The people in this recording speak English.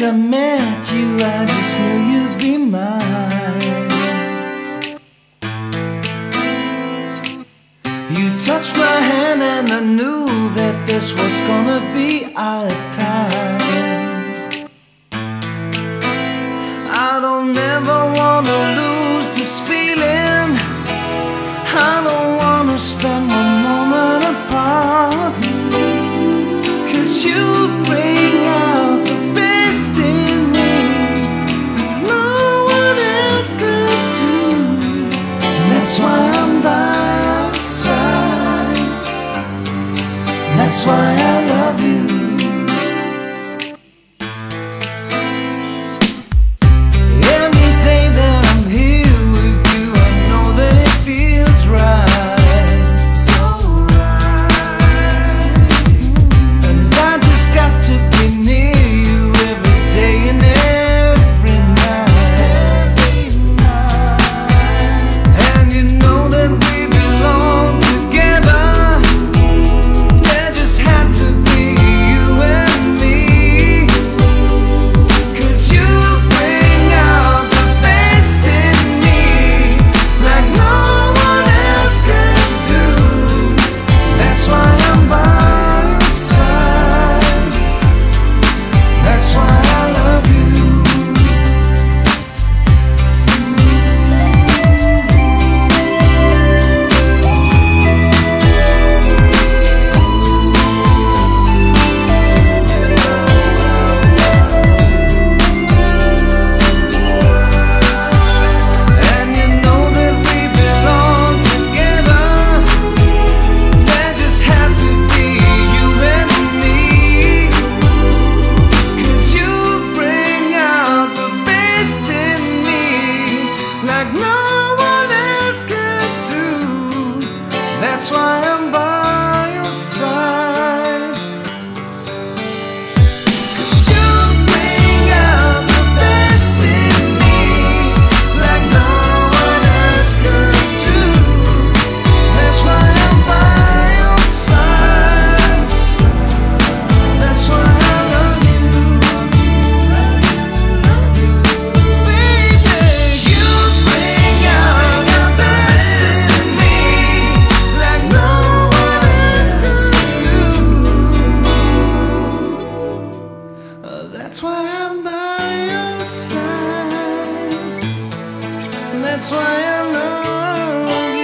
I met you, I just knew you'd be mine. You touched my hand, and I knew that this was gonna be our time. why I love you. That's why I'm by your side. That's why I love you.